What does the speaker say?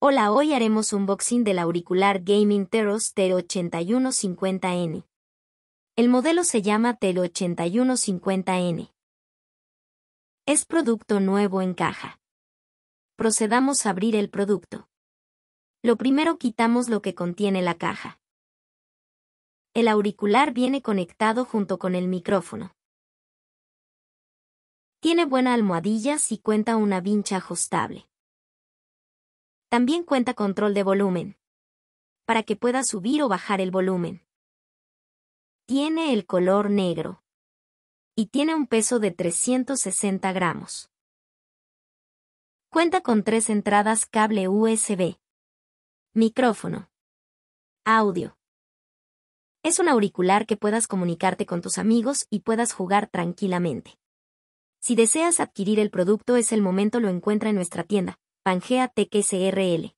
Hola, hoy haremos unboxing del auricular Gaming Teros T8150N. El modelo se llama T8150N. Es producto nuevo en caja. Procedamos a abrir el producto. Lo primero quitamos lo que contiene la caja. El auricular viene conectado junto con el micrófono. Tiene buena almohadilla y cuenta una vincha ajustable. También cuenta control de volumen. Para que pueda subir o bajar el volumen. Tiene el color negro. Y tiene un peso de 360 gramos. Cuenta con tres entradas cable USB. Micrófono. Audio. Es un auricular que puedas comunicarte con tus amigos y puedas jugar tranquilamente. Si deseas adquirir el producto es el momento lo encuentra en nuestra tienda Pangea TXRL.